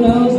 know